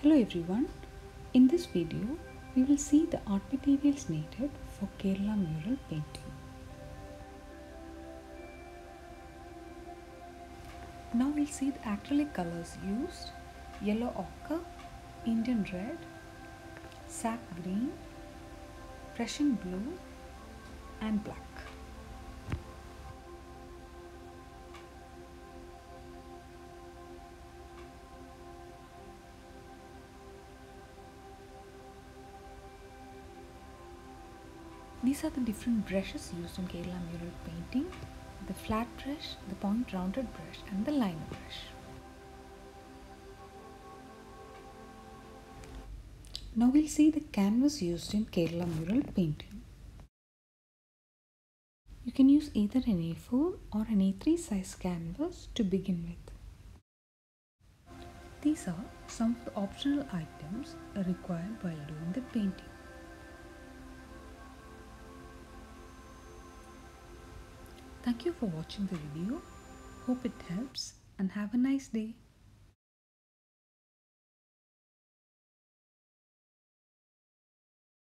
Hello everyone. In this video, we will see the art materials needed for Kerala mural painting. Now we'll see the acrylic colors used. Yellow ochre, Indian red, sap green, Prussian blue and black. These are the different brushes used in Kerala mural painting. The flat brush, the point rounded brush and the liner brush. Now we'll see the canvas used in Kerala mural painting. You can use either an A4 or an A3 size canvas to begin with. These are some of the optional items required while doing the painting. Thank you for watching the video. Hope it helps and have a nice day.